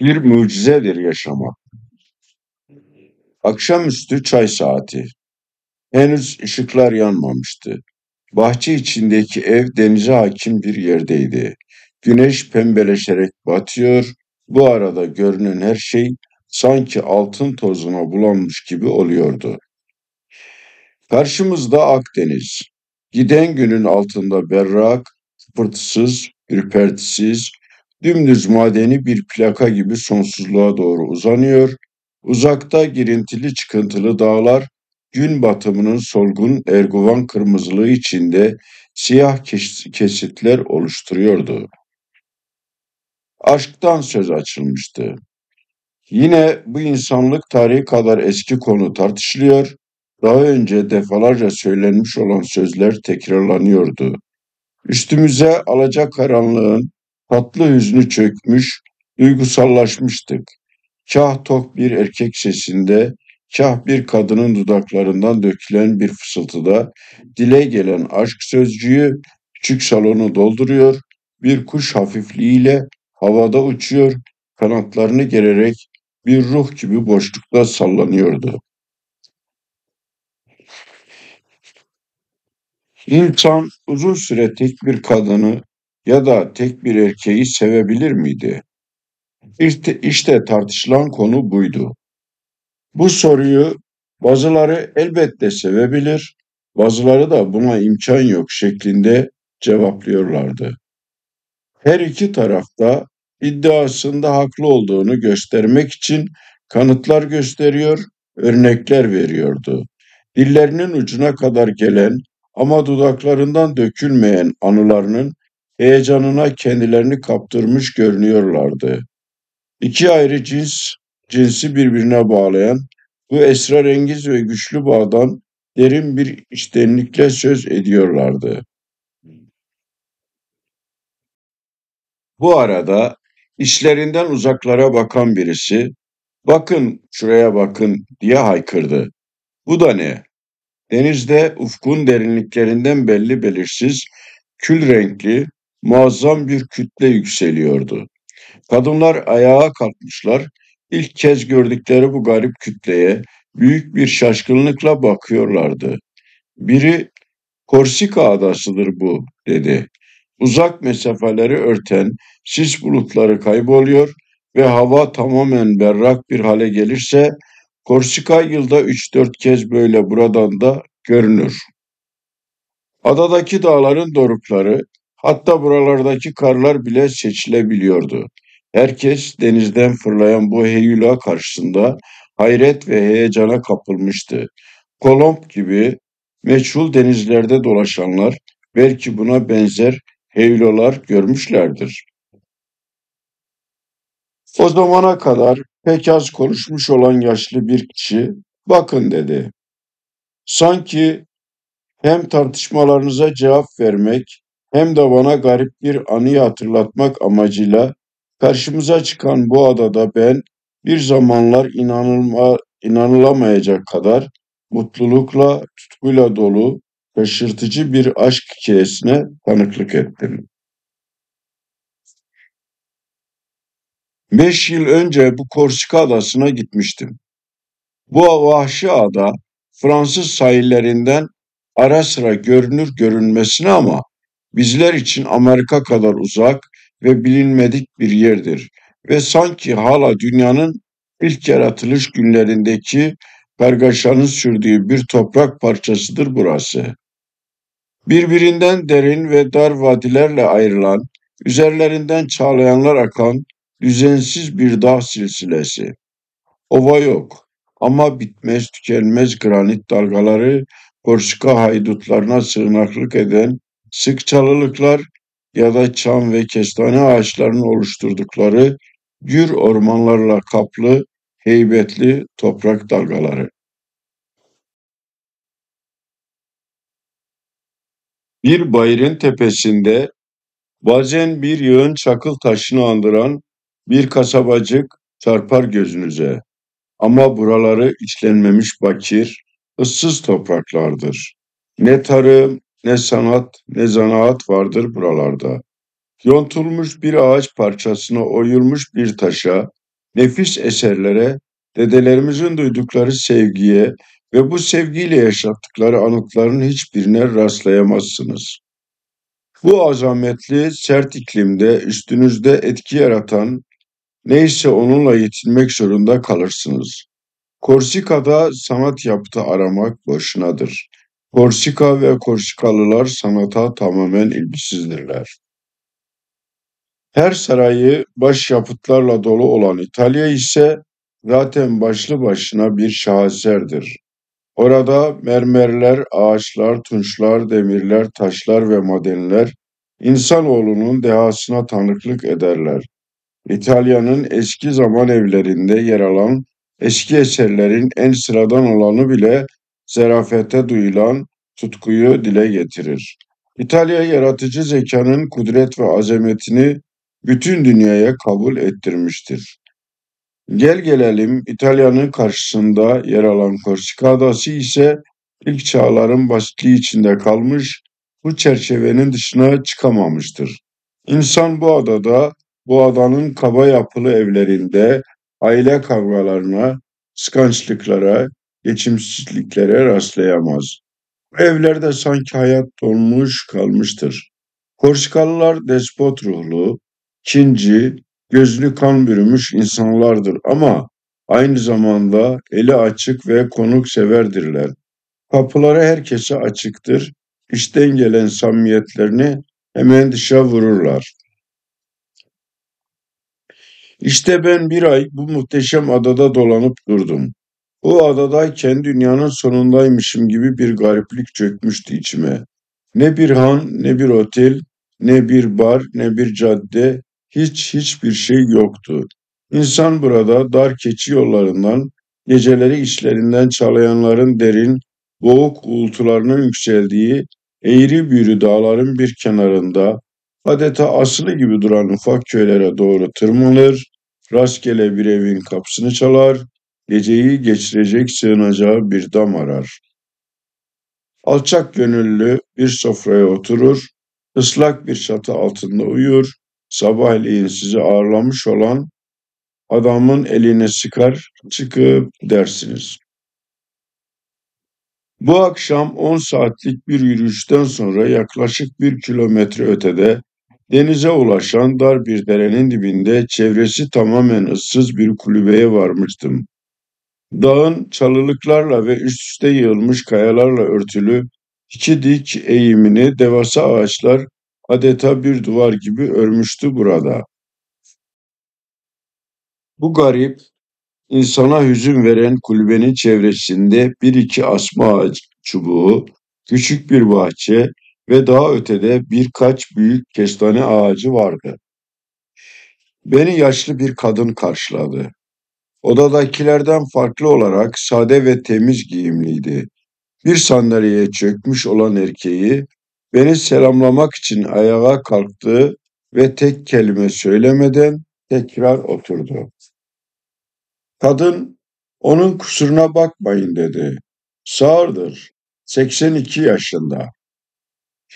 Bir mucizedir yaşamak. Akşamüstü çay saati. Henüz ışıklar yanmamıştı. Bahçe içindeki ev denize hakim bir yerdeydi. Güneş pembeleşerek batıyor, bu arada görünen her şey sanki altın tozuna bulanmış gibi oluyordu. Karşımızda Akdeniz. Giden günün altında berrak, pırtısız, ürpertisiz, dümdüz madeni bir plaka gibi sonsuzluğa doğru uzanıyor. Uzakta girintili çıkıntılı dağlar, gün batımının solgun erguvan kırmızılığı içinde siyah kesitler oluşturuyordu. Aşktan söz açılmıştı. Yine bu insanlık tarihi kadar eski konu tartışılıyor, daha önce defalarca söylenmiş olan sözler tekrarlanıyordu. Üstümüze alacakaranlığın tatlı hüznü çökmüş, duygusallaşmıştık. Kah tok bir erkek sesinde, kah bir kadının dudaklarından dökülen bir fısıltıda dile gelen aşk sözcüğü küçük salonu dolduruyor, bir kuş hafifliğiyle havada uçuyor, kanatlarını gererek bir ruh gibi boşlukta sallanıyordu. İnsan uzun süre tek bir kadını ya da tek bir erkeği sevebilir miydi? İşte, işte tartışılan konu buydu. Bu soruyu bazıları elbette sevebilir, bazıları da buna imkan yok şeklinde cevaplıyorlardı. Her iki tarafta iddiasında haklı olduğunu göstermek için kanıtlar gösteriyor, örnekler veriyordu. Dillerinin ucuna kadar gelen ama dudaklarından dökülmeyen anılarının heyecanına kendilerini kaptırmış görünüyorlardı. İki ayrı cins, cinsi birbirine bağlayan bu esrarengiz ve güçlü bağdan derin bir içtenlikle söz ediyorlardı. Bu arada işlerinden uzaklara bakan birisi, bakın şuraya bakın diye haykırdı. Bu da ne? Denizde ufkun derinliklerinden belli belirsiz, kül renkli, muazzam bir kütle yükseliyordu. Kadınlar ayağa kalkmışlar, ilk kez gördükleri bu garip kütleye büyük bir şaşkınlıkla bakıyorlardı. Biri, Korsika adasıdır bu, dedi. Uzak mesafeleri örten sis bulutları kayboluyor ve hava tamamen berrak bir hale gelirse Korsika yılda 3-4 kez böyle buradan da görünür. Adadaki dağların dorukları, hatta buralardaki karlar bile seçilebiliyordu. Herkes denizden fırlayan bu heyula karşısında hayret ve heyecana kapılmıştı. Kolomb gibi meçhul denizlerde dolaşanlar belki buna benzer heyulalar görmüşlerdir. O zamana kadar pek az konuşmuş olan yaşlı bir kişi, bakın dedi. Sanki hem tartışmalarınıza cevap vermek hem de bana garip bir anıyı hatırlatmak amacıyla karşımıza çıkan bu adada ben bir zamanlar inanılma, inanılamayacak kadar mutlulukla, tutkuyla dolu, şaşırtıcı bir aşk hikayesine tanıklık ettim. Beş yıl önce bu Korsika adasına gitmiştim. Bu vahşi ada Fransız sahillerinden ara sıra görünür görünmesine ama bizler için Amerika kadar uzak ve bilinmedik bir yerdir ve sanki hala dünyanın ilk yaratılış günlerindeki kargaşanın sürdüğü bir toprak parçasıdır burası. Birbirinden derin ve dar vadilerle ayrılan, üzerlerinden çağlayanlar akan düzensiz bir dağ silsilesi. Ova yok ama bitmez tükenmez granit dalgaları Korsika haydutlarına sığınaklık eden sık çalılıklar ya da çam ve kestane ağaçlarının oluşturdukları gür ormanlarla kaplı heybetli toprak dalgaları. Bir bayırın tepesinde bazen bir yığın çakıl taşını andıran bir kasabacık çarpar gözünüze. Ama buraları içlenmemiş bakir, ıssız topraklardır. Ne tarım, ne sanat, ne zanaat vardır buralarda. Yontulmuş bir ağaç parçasına oyulmuş bir taşa, nefis eserlere, dedelerimizin duydukları sevgiye ve bu sevgiyle yaşattıkları anıtların hiçbirine rastlayamazsınız. Bu azametli, sert iklimde üstünüzde etki yaratan neyse onunla yetinmek zorunda kalırsınız. Korsika'da sanat yaptı aramak boşunadır. Korsika ve Korsikalılar sanata tamamen ilgisizdirler. Her sarayı başyapıtlarla dolu olan İtalya ise zaten başlı başına bir şaheserdir. Orada mermerler, ağaçlar, tunçlar, demirler, taşlar ve madenler insanoğlunun dehasına tanıklık ederler. İtalya'nın eski zaman evlerinde yer alan eski eserlerin en sıradan olanı bile zerafete duyulan tutkuyu dile getirir. İtalya yaratıcı zekanın kudret ve azametini bütün dünyaya kabul ettirmiştir. Gel gelelim İtalya'nın karşısında yer alan Korsika Adası ise ilk çağların basitliği içinde kalmış, bu çerçevenin dışına çıkamamıştır. İnsan bu adada, bu adanın kaba yapılı evlerinde aile kavgalarına, kıskançlıklara, geçimsizliklere rastlayamaz. Evlerde sanki hayat donmuş kalmıştır. Korsikalılar despot ruhlu, kinci, gözlü kan bürümüş insanlardır ama aynı zamanda eli açık ve konuk severdirler. Kapıları herkese açıktır. İşten gelen samimiyetlerini hemen dışa vururlar. İşte ben bir ay bu muhteşem adada dolanıp durdum. O adadayken dünyanın sonundaymışım gibi bir gariplik çökmüştü içime. Ne bir han, ne bir otel, ne bir bar, ne bir cadde, hiç hiçbir şey yoktu. İnsan burada dar keçi yollarından, geceleri işlerinden çalayanların derin, boğuk uğultularının yükseldiği eğri büğrü dağların bir kenarında adeta asılı gibi duran ufak köylere doğru tırmanır, rastgele bir evin kapısını çalar, geceyi geçirecek sığınacağı bir dam arar. Alçak gönüllü bir sofraya oturur, ıslak bir çatı altında uyur, sabahleyin sizi ağırlamış olan adamın eline sıkar, çıkıp dersiniz. Bu akşam 10 saatlik bir yürüyüşten sonra yaklaşık bir kilometre ötede denize ulaşan dar bir derenin dibinde çevresi tamamen ıssız bir kulübeye varmıştım. Dağın çalılıklarla ve üst üste yığılmış kayalarla örtülü iki dik eğimini devasa ağaçlar adeta bir duvar gibi örmüştü burada. Bu garip, insana hüzün veren kulübenin çevresinde bir iki asma ağaç çubuğu, küçük bir bahçe ve daha ötede birkaç büyük kestane ağacı vardı. Beni yaşlı bir kadın karşıladı. Odadakilerden farklı olarak sade ve temiz giyimliydi. Bir sandalyeye çökmüş olan erkeği beni selamlamak için ayağa kalktı ve tek kelime söylemeden tekrar oturdu. Kadın, onun kusuruna bakmayın dedi. Sağırdır, 82 yaşında.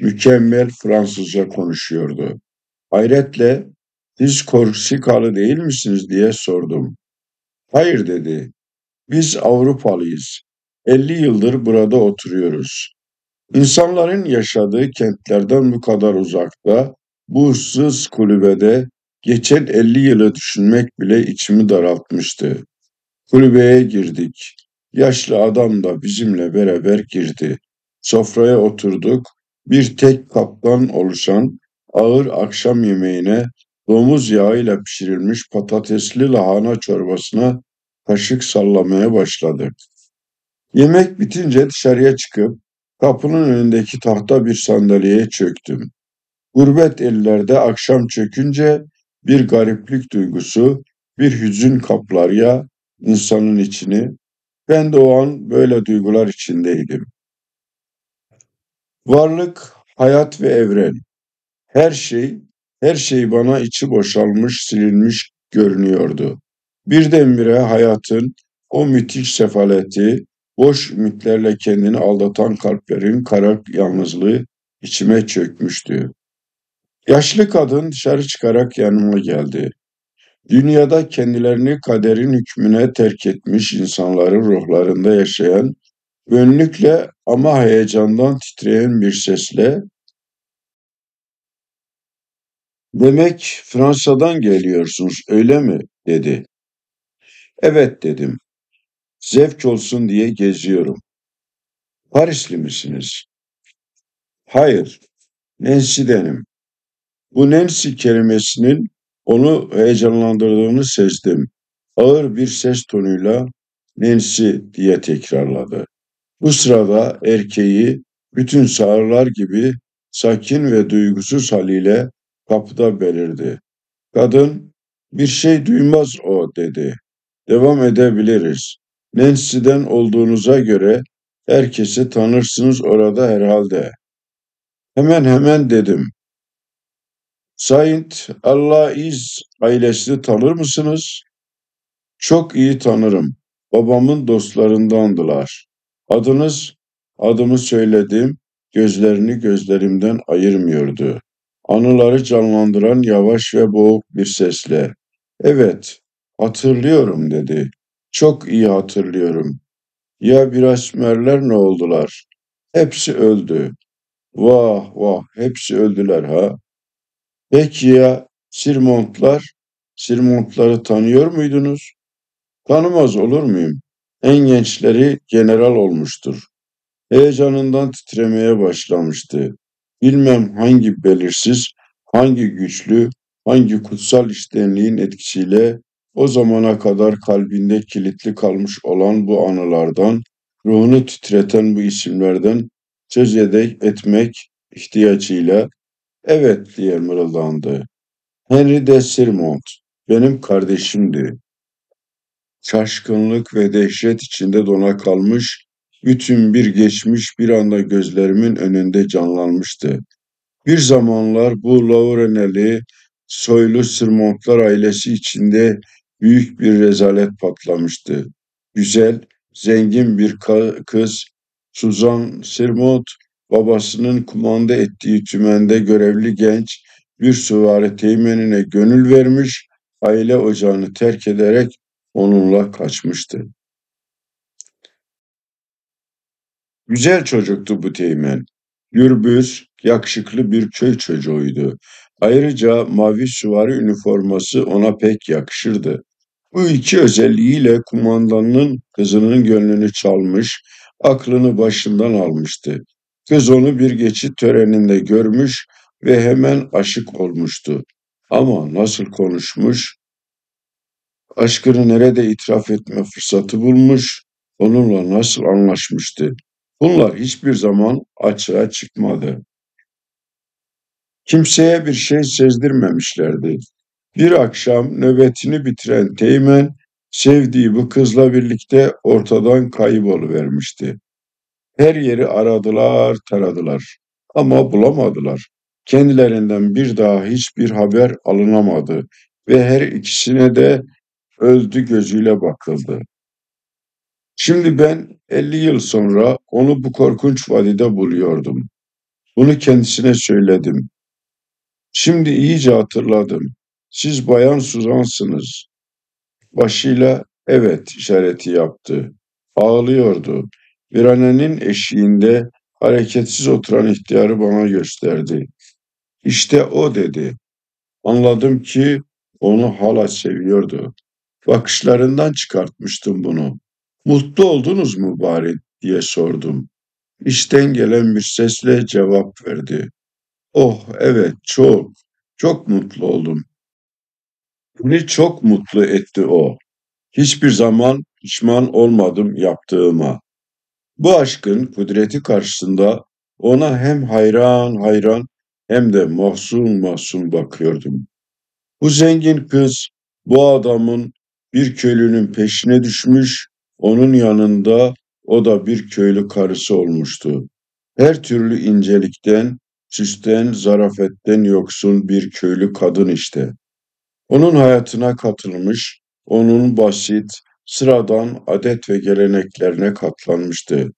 Mükemmel Fransızca konuşuyordu. Hayretle, siz Korsikalı değil misiniz diye sordum. Hayır dedi. Biz Avrupalıyız. 50 yıldır burada oturuyoruz. İnsanların yaşadığı kentlerden bu kadar uzakta, bu ıssız kulübede geçen 50 yılı düşünmek bile içimi daraltmıştı. Kulübeye girdik. Yaşlı adam da bizimle beraber girdi. Sofraya oturduk. Bir tek kaptan oluşan ağır akşam yemeğine domuz yağıyla pişirilmiş patatesli lahana çorbasına kaşık sallamaya başladık. Yemek bitince dışarıya çıkıp kapının önündeki tahta bir sandalyeye çöktüm. Gurbet ellerde akşam çökünce bir gariplik duygusu, bir hüzün kaplar ya insanın içini. Ben de o an böyle duygular içindeydim. Varlık, hayat ve evren. Her şey, her şey bana içi boşalmış, silinmiş görünüyordu. Birdenbire hayatın o müthiş sefaleti, boş ümitlerle kendini aldatan kalplerin kara yalnızlığı içime çökmüştü. Yaşlı kadın dışarı çıkarak yanıma geldi. Dünyada kendilerini kaderin hükmüne terk etmiş insanların ruhlarında yaşayan, önlükle ama heyecandan titreyen bir sesle "Demek Fransa'dan geliyorsunuz, öyle mi?" dedi. "Evet." dedim. "Zevk olsun diye geziyorum." "Parisli misiniz?" "Hayır, Nancy'denim." Bu Nancy kelimesinin onu heyecanlandırdığını sezdim. Ağır bir ses tonuyla Nancy diye tekrarladı. Bu sırada erkeği bütün sağırlar gibi sakin ve duygusuz haliyle kapıda belirdi. Kadın bir şey duymaz o dedi. Devam edebiliriz. Nancy'den olduğunuza göre herkesi tanırsınız orada herhalde. Hemen hemen dedim. Saint Allah iz ailesini tanır mısınız? Çok iyi tanırım. Babamın dostlarındandılar. Adınız, adımı söyledim, gözlerini gözlerimden ayırmıyordu. Anıları canlandıran yavaş ve boğuk bir sesle. Evet, hatırlıyorum dedi. Çok iyi hatırlıyorum. Ya biraz merler ne oldular? Hepsi öldü. Vah vah, hepsi öldüler ha. Peki ya Sirmontlar? Sirmontları tanıyor muydunuz? Tanımaz olur muyum? En gençleri general olmuştur. Heyecanından titremeye başlamıştı. Bilmem hangi belirsiz, hangi güçlü, hangi kutsal iştenliğin etkisiyle o zamana kadar kalbinde kilitli kalmış olan bu anılardan, ruhunu titreten bu isimlerden söz etmek ihtiyacıyla evet diye mırıldandı. Henry de Sirmont benim kardeşimdi. Şaşkınlık ve dehşet içinde dona kalmış, bütün bir geçmiş bir anda gözlerimin önünde canlanmıştı. Bir zamanlar bu Laureneli, soylu Sırmontlar ailesi içinde büyük bir rezalet patlamıştı. Güzel, zengin bir kız, Suzan Sirmont, babasının kumanda ettiği tümende görevli genç bir süvari teğmenine gönül vermiş, aile ocağını terk ederek onunla kaçmıştı. Güzel çocuktu bu teğmen. Gürbüz, yakışıklı bir köy çocuğuydu. Ayrıca mavi süvari üniforması ona pek yakışırdı. Bu iki özelliğiyle kumandanın kızının gönlünü çalmış, aklını başından almıştı. Kız onu bir geçit töreninde görmüş ve hemen aşık olmuştu. Ama nasıl konuşmuş, aşkını nerede itiraf etme fırsatı bulmuş, onunla nasıl anlaşmıştı. Bunlar hiçbir zaman açığa çıkmadı. Kimseye bir şey sezdirmemişlerdi. Bir akşam nöbetini bitiren Teğmen, sevdiği bu kızla birlikte ortadan kayboluvermişti. Her yeri aradılar, taradılar ama bulamadılar. Kendilerinden bir daha hiçbir haber alınamadı ve her ikisine de öldü gözüyle bakıldı. Şimdi ben 50 yıl sonra onu bu korkunç vadide buluyordum. Bunu kendisine söyledim. Şimdi iyice hatırladım. Siz Bayan Suzan'sınız. Başıyla evet işareti yaptı. Ağlıyordu. Bir annenin eşiğinde hareketsiz oturan ihtiyarı bana gösterdi. İşte o dedi. Anladım ki onu hala seviyordu. Bakışlarından çıkartmıştım bunu. Mutlu oldunuz mu bari diye sordum. İşten gelen bir sesle cevap verdi. Oh evet çok, çok mutlu oldum. Beni çok mutlu etti o. Hiçbir zaman pişman olmadım yaptığıma. Bu aşkın kudreti karşısında ona hem hayran hayran hem de mahzun mahzun bakıyordum. Bu zengin kız bu adamın bir köylünün peşine düşmüş, onun yanında o da bir köylü karısı olmuştu. Her türlü incelikten, süsten, zarafetten yoksun bir köylü kadın işte. Onun hayatına katılmış, onun basit, sıradan adet ve geleneklerine katlanmıştı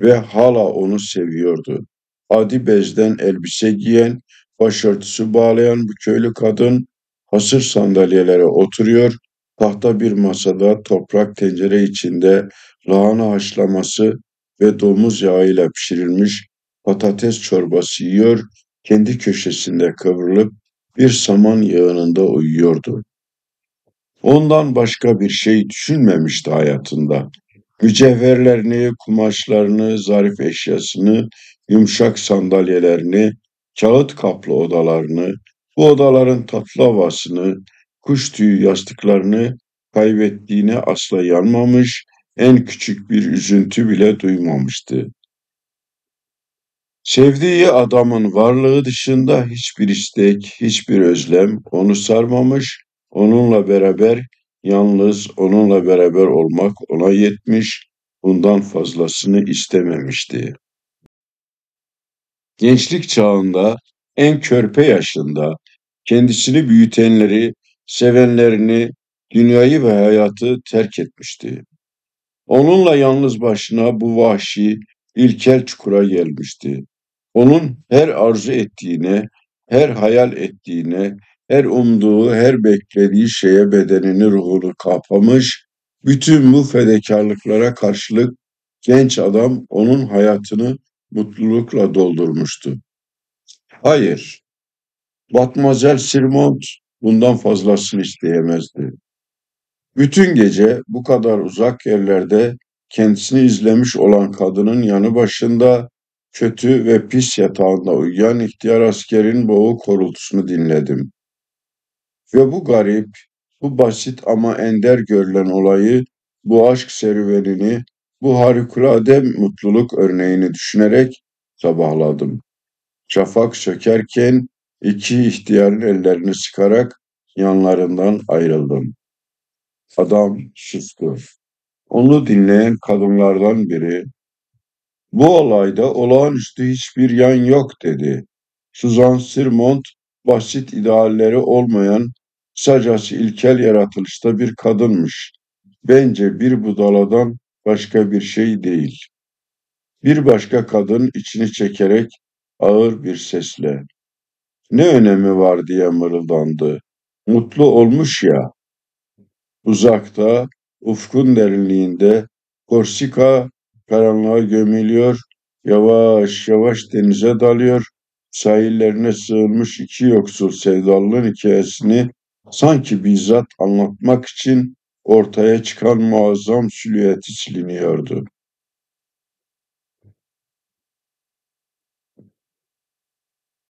ve hala onu seviyordu. Adi bezden elbise giyen, başörtüsü bağlayan bu köylü kadın hasır sandalyelere oturuyor, tahta bir masada toprak tencere içinde lahana haşlaması ve domuz yağıyla pişirilmiş patates çorbası yiyor, kendi köşesinde kıvrılıp bir saman yağınında uyuyordu. Ondan başka bir şey düşünmemişti hayatında. Mücevherlerini, kumaşlarını, zarif eşyasını, yumuşak sandalyelerini, kağıt kaplı odalarını, bu odaların tatlı havasını, kuş tüyü yastıklarını kaybettiğine asla yanmamış, en küçük bir üzüntü bile duymamıştı. Sevdiği adamın varlığı dışında hiçbir istek, hiçbir özlem onu sarmamış, onunla beraber yalnız onunla beraber olmak ona yetmiş, bundan fazlasını istememişti. Gençlik çağında, en körpe yaşında, kendisini büyütenleri, sevenlerini, dünyayı ve hayatı terk etmişti. Onunla yalnız başına bu vahşi, ilkel çukura gelmişti. Onun her arzu ettiğine, her hayal ettiğine, her umduğu, her beklediği şeye bedenini, ruhunu kapamış, bütün bu fedakarlıklara karşılık genç adam onun hayatını mutlulukla doldurmuştu. Hayır, Batmazel Sirmont bundan fazlasını isteyemezdi. Bütün gece bu kadar uzak yerlerde kendisini izlemiş olan kadının yanı başında kötü ve pis yatağında uyuyan ihtiyar askerin boğuk horultusunu dinledim. Ve bu garip, bu basit ama ender görülen olayı, bu aşk serüvenini, bu harikulade mutluluk örneğini düşünerek sabahladım. Şafak sökerken iki ihtiyarın ellerini sıkarak yanlarından ayrıldım. Adam sustu. Onu dinleyen kadınlardan biri, bu olayda olağanüstü hiçbir yan yok dedi. Suzan Sirmont basit idealleri olmayan, kısacası ilkel yaratılışta bir kadınmış. Bence bir budaladan başka bir şey değil. Bir başka kadın içini çekerek ağır bir sesle ne önemi var diye mırıldandı. Mutlu olmuş ya. Uzakta, ufkun derinliğinde Korsika karanlığa gömülüyor, yavaş yavaş denize dalıyor, sahillerine sığınmış iki yoksul sevdalının hikayesini sanki bizzat anlatmak için ortaya çıkan muazzam silüeti siliniyordu.